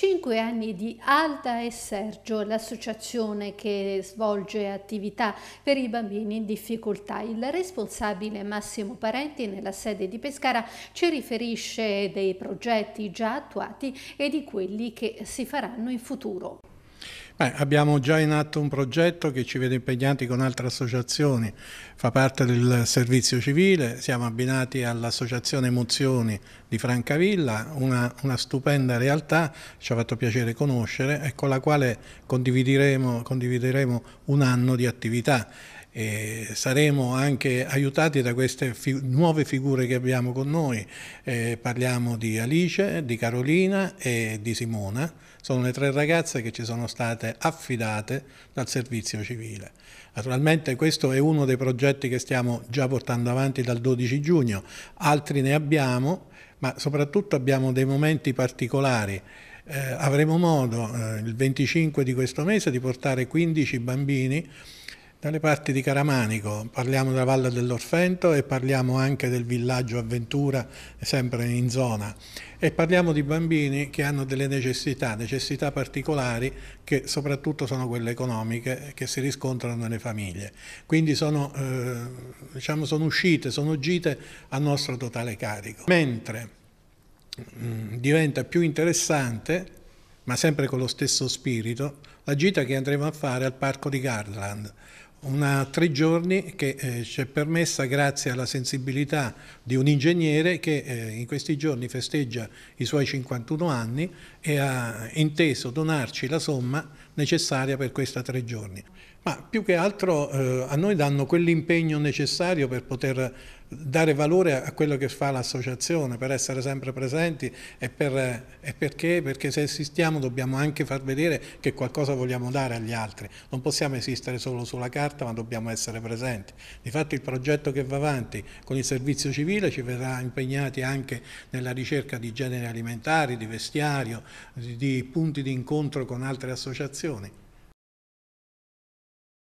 Cinque anni di Alda e Sergio, l'associazione che svolge attività per i bambini in difficoltà. Il responsabile Massimo Parenti nella sede di Pescara ci riferisce dei progetti già attuati e di quelli che si faranno in futuro. Beh, abbiamo già in atto un progetto che ci vede impegnati con altre associazioni, fa parte del servizio civile, siamo abbinati all'associazione Emozioni di Francavilla, una, una stupenda realtà, ci ha fatto piacere conoscere e con la quale condivideremo, condivideremo un anno di attività. E saremo anche aiutati da queste fi nuove figure che abbiamo con noi. Eh, parliamo di Alice, di Carolina e di Simona. Sono le tre ragazze che ci sono state affidate dal servizio civile. Naturalmente questo è uno dei progetti che stiamo già portando avanti dal 12 giugno, altri ne abbiamo, ma soprattutto abbiamo dei momenti particolari. Eh, avremo modo eh, il 25 di questo mese di portare 15 bambini dalle parti di Caramanico, parliamo della Valle dell'Orfento e parliamo anche del villaggio Avventura, sempre in zona. E parliamo di bambini che hanno delle necessità, necessità particolari che soprattutto sono quelle economiche che si riscontrano nelle famiglie. Quindi sono, eh, diciamo, sono uscite, sono gite a nostro totale carico. Mentre mh, mm, diventa più interessante, ma sempre con lo stesso spirito, la gita che andremo a fare al parco di Garland una tre giorni che eh, ci è permessa grazie alla sensibilità di un ingegnere che eh, in questi giorni festeggia i suoi 51 anni e ha inteso donarci la somma necessaria per questi tre giorni. Ma più che altro eh, a noi danno quell'impegno necessario per poter dare valore a quello che fa l'associazione, per essere sempre presenti e, per, e perché? perché se esistiamo dobbiamo anche far vedere che qualcosa vogliamo dare agli altri, non possiamo esistere solo sulla carta ma dobbiamo essere presenti. Difatti il progetto che va avanti con il servizio civile ci verrà impegnati anche nella ricerca di generi alimentari, di vestiario, di, di punti di incontro con altre associazioni.